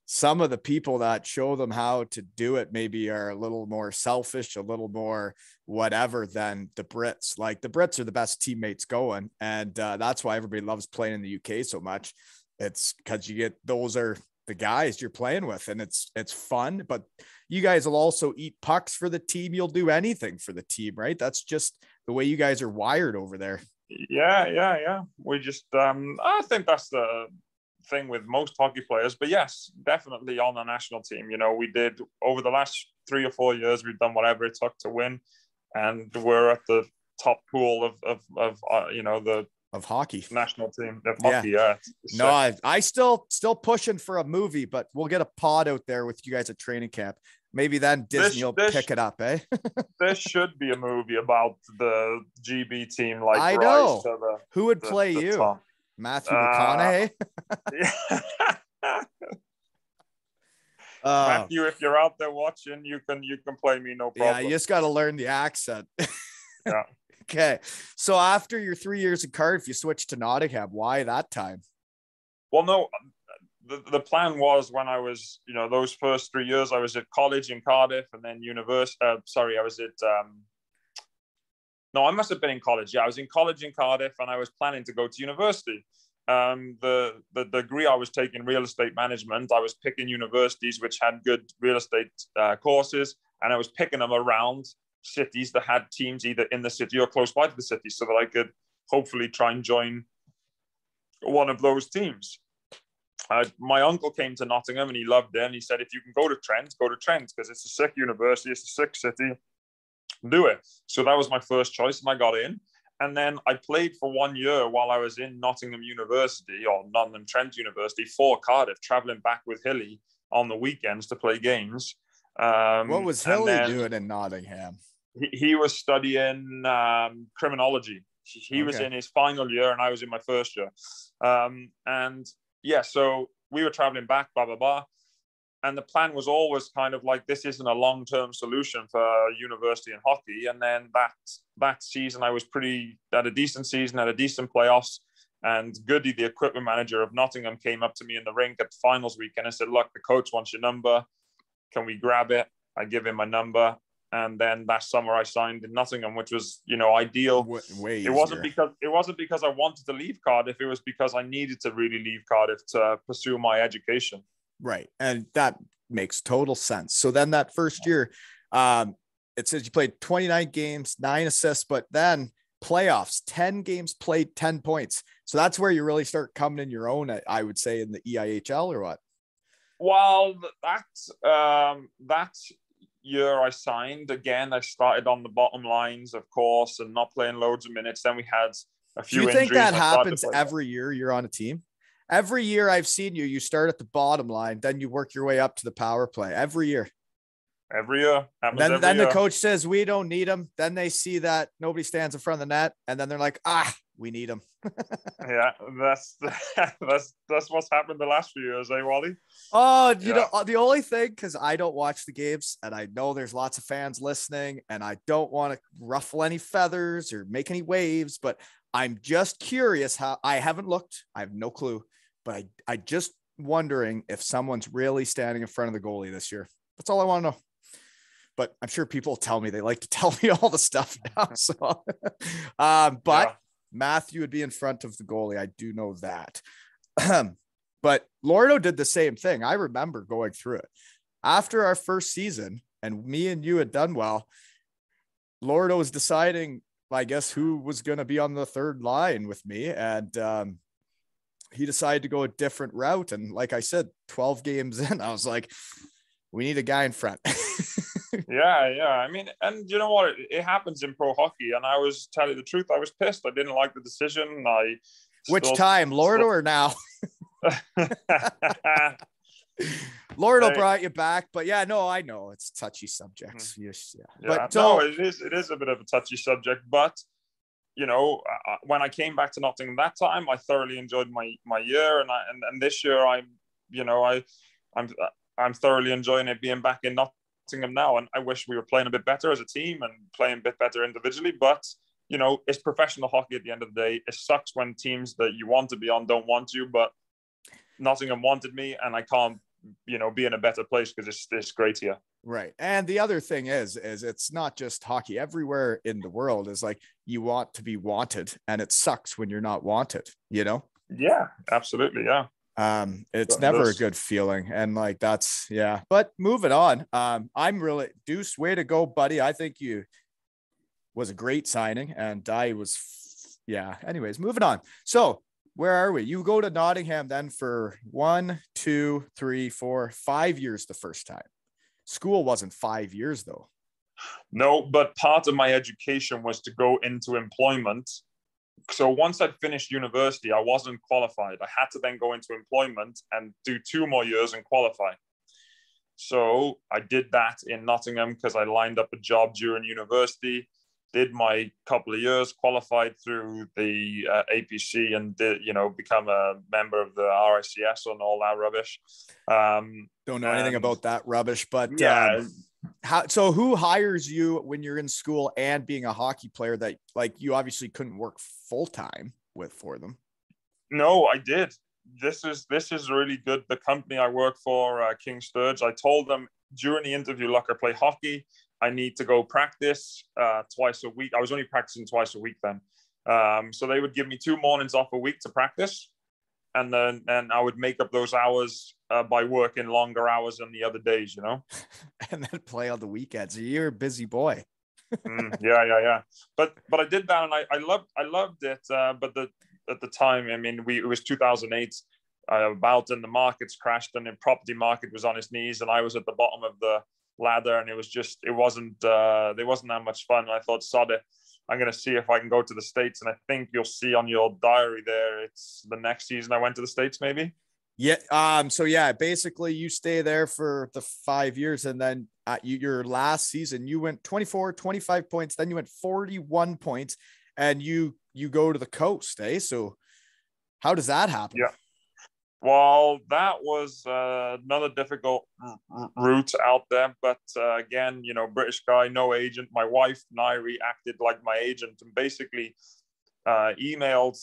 some of the people that show them how to do it maybe are a little more selfish, a little more whatever than the Brits. Like the Brits are the best teammates going, and uh, that's why everybody loves playing in the UK so much. It's because you get those are the guys you're playing with, and it's it's fun. But you guys will also eat pucks for the team. You'll do anything for the team, right? That's just the way you guys are wired over there. Yeah, yeah, yeah. We just, um, I think that's the thing with most hockey players. But yes, definitely on the national team. You know, we did over the last three or four years, we've done whatever it took to win, and we're at the top pool of of, of uh, you know the of hockey national team of Yeah. hockey. Yeah. It's no. I, I still still pushing for a movie but we'll get a pod out there with you guys at training camp maybe then This- disney will this- pick it up eh there should be a movie about the GB team. Like I know. the, who would the- play the you top. Matthew Uh, mcconaughey. Uh, Matthew, if you're out there watching, you can you can play me no problem. yeah you just got to learn the accent Yeah. okay so after your three years in cardiff you switched to nottingham why that time Well, no, the, the plan was when I was, you know, those first three years, I was at college in Cardiff and then university. Uh, sorry, I was at, um, no, I must have been in college. Yeah, I was in college in Cardiff and I was planning to go to university. Um, the, the degree I was taking, real estate management, I was picking universities which had good real estate uh, courses and I was picking them around cities that had teams either in the city or close by to the city so that I could hopefully try and join one of those teams. Uh, my uncle came to Nottingham and he loved it. And he said, if you can go to Trent, go to Trent because it's a sick university, it's a sick city. Do it. So that was my first choice, and I got in. And then I played for one year while I was in Nottingham University or Nottingham Trent University for Cardiff, traveling back with Hilly on the weekends to play games. Um, what was hilly then- doing in nottingham he, he was studying um, criminology. He, he was in his final year, and I was in my first year. Um, and yeah, so we were traveling back, blah blah blah. And the plan was always kind of like this isn't a long term solution for university and hockey. And then that that season, I was pretty had a decent season, had a decent playoffs. And Goody, the equipment manager of Nottingham, came up to me in the rink at finals weekend and i said, "Look, the coach wants your number. Can we grab it?" I give him my number, and then that summer I signed in Nottingham, which was you know ideal. Way It wasn't because it wasn't because I wanted to leave Cardiff. It was because I needed to really leave Cardiff to pursue my education. Right. And that makes total sense. So then that first year, um, it says you played 29 games, nine assists, but then playoffs, 10 games played, 10 points. So that's where you really start coming in your own, I- would say, in the EIHL or what? Well, that um, that year I signed again. I started on the bottom lines, of course, and not playing loads of minutes. Then we had a Do few. you think that and I started to happens every year you're on a team? Every year I've seen you, you start at the bottom line, then you work your way up to the power play every year. every year? Then, every then the coach says we don't need him. Then they see that nobody stands in front of the net, and then they're like, ah, we need him. Yeah, that's that's that's what's happened the last few years, eh, Wally? Oh, you Yeah. know, uh, the only thing because I don't watch the games and I know there's lots of fans listening and I don't want to ruffle any feathers or make any waves, but I'm just curious how I haven't looked. I have no clue, but I, I just wondering if someone's really standing in front of the goalie this year. That's all I want to know. But I'm sure people tell me they like to tell me all the stuff now. So, um, but Yeah. Matthew would be in front of the goalie. I do know that. but Lordo did the same thing. I remember going through it after our first season, and me and you had done well. Lordo was deciding, I guess, who was going to be on the third line with me. And um, he decided to go a different route. And like I said, 12 games in, I was like, we need a guy in front. Yeah, yeah. I mean, and you know what? It, it happens in pro hockey. And I was tell you the truth, I was pissed. I didn't like the decision. I Which still- time, Lordo or now? Lord Hey. brought you back, but yeah, no, I know it's touchy subjects. Mm-hmm. Yes, yeah. yeah, But no, so, it is. It is a bit of a touchy subject, but you know, uh, when I came back to Nottingham that time, I thoroughly enjoyed my my year, and I and, and this year I'm, you know, I, I'm I'm thoroughly enjoying it being back in Nottingham now, and I wish we were playing a bit better as a team and playing a bit better individually, but. You know, it's professional hockey at the end of the day. It sucks when teams that you want to be on don't want you, but Nottingham wanted me, and I can't, you know, be in a better place because it's it's great here. Right. And the other thing is, is it's not just hockey. Everywhere in the world is like you want to be wanted, and it sucks when you're not wanted. You know, Yeah, absolutely. Yeah. um, it's never a good feeling, and like that's yeah. But moving on, um, I'm really Deuce. Way to go, buddy. I think you was a great signing, and I was yeah. Anyways, moving on. So where are we? You go to Nottingham then for one, two, three, four, five years the first time. School wasn't five years though. No, but part of my education was to go into employment. So once I'd finished university, I wasn't qualified. I had to then go into employment and do two more years and qualify. So I did that in Nottingham because I lined up a job during university, did my couple of years, qualified through the uh, APC, and did you know become a member of the RICS and all that rubbish. Um, Don't know anything about that rubbish, but yeah, um, how so who hires you when you're in school and being a hockey player that like you obviously couldn't work full time with for them No, I did. This is this is really good. The company I work for, uh, King Sturge, I told them during the interview, look, I play hockey. I need to go practice uh, twice a week. I was only practicing twice a week then, um, so they would give me two mornings off a week to practice, and then and I would make up those hours uh, by working longer hours than the other days. You know. and then play on the weekends you're a busy boy Mm, yeah, yeah, yeah. But but I did that, and I, I loved I loved it. Uh, but the at the time, I mean, we it was 2008. Uh, about and the markets crashed, and the property market was on its knees, and I was at the bottom of the ladder, and it was just it wasn't uh, there wasn't that much fun. I thought, sod it. I'm going to see if I can go to the States. And I think you'll see on your diary there, it's the next season I went to the States, maybe. yeah um so yeah basically you stay there for the five years and then at you, your last season you went 24 25 points then you went 41 points and you you go to the coast eh so how does that happen Yeah. Well, that was uh, another difficult r- route out there. But uh, again, you know, British guy, no agent. My wife, Nairi, acted like my agent and basically uh, emailed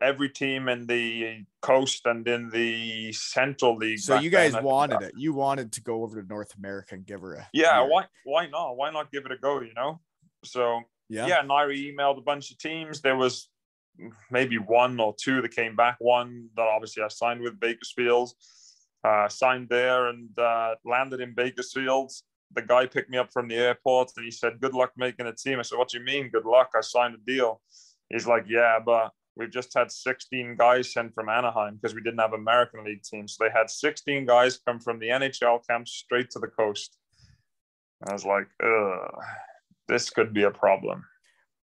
every team in the coast and in the Central League. so you guys then. Wanted it you wanted to go over to north america and give her a Yeah, year. why why not? Why not give it a go? You know. So yeah yeah, Nairi emailed a bunch of teams. There was maybe one or two that came back. One that obviously I signed with Bakersfield, uh, signed there and uh, landed in Bakersfield. The guy picked me up from the airport and he said, "Good luck making a team." I said, "What do you mean, good luck? I signed a deal." He's like, "Yeah, but." We've just had 16 guys sent from Anaheim because we didn't have American League teams. So they had 16 guys come from the NHL camp straight to the coast. I was like, this could be a problem.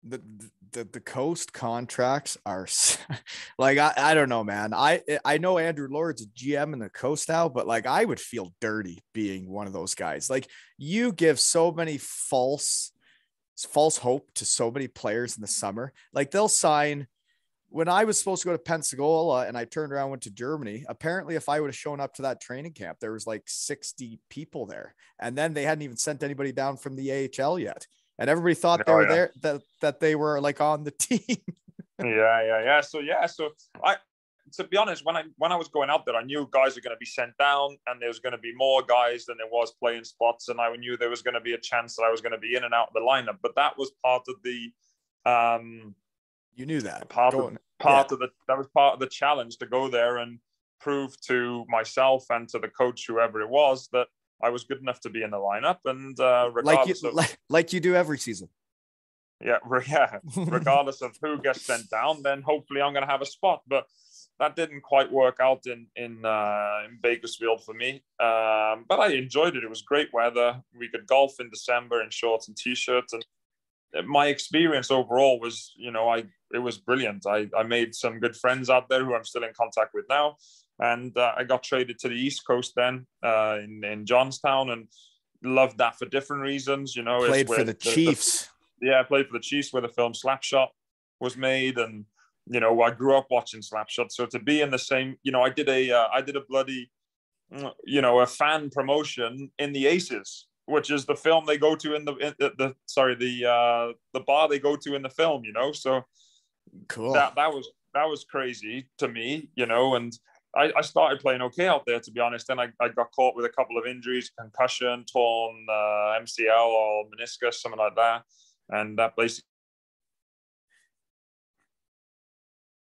the the, the coast contracts are like I, I don't know man i eh, i know andrew lord's a gm in the coast now but like i would feel dirty being one of those guys like you give so many false false hope to so many players in the summer like they'll sign when I was supposed to go to Pensacola and I turned around went to Germany, apparently if I would have shown up to that training camp, there was like 60 people there. And then they hadn't even sent anybody down from the AHL yet. And everybody thought they Oh, were yeah. there that that they were like on the team. yeah, yeah, yeah. So yeah, so I to be honest, when I when I was going out there, I knew guys were going to be sent down, and there was going to be more guys than there was playing spots, and I knew there was going to be a chance that I was going to be in and out of the lineup. But that was part of the um You knew that. part Going- of part of the that was part of the challenge to go there and prove to myself and to the coach, whoever it was, that I was good enough to be in the lineup. And uh, like you regardless of like, like you do every season. yeah, yeah, regardless of who gets sent down, then hopefully I'm going to have a spot. But that didn't quite work out in in, uh, in Bakersfield for me. Um, but I enjoyed it. It was great weather. We could golf in December in shorts and t-shirts, and my experience overall was, you know, I it was brilliant. I I made some good friends out there who I'm still in contact with now, and uh, I got traded to the East Coast then uh, in in Johnstown and loved that for different reasons. You know, Played for where the Chiefs. yeah, I played for the Chiefs where the film Slapshot was made, and you know I grew up watching Slapshot. So to be in the same, you know, I did a uh, I did a bloody, you know, a fan promotion in the Aces, which is the film they go to in the in the, the sorry the uh, the bar they go to in the film. You know, so Cool. that that was that was crazy to me. You know, and. I, I started playing okay out there, to be honest. Then I, I got caught with a couple of injuries, concussion, torn uh, MCL or meniscus, something like that. And that basically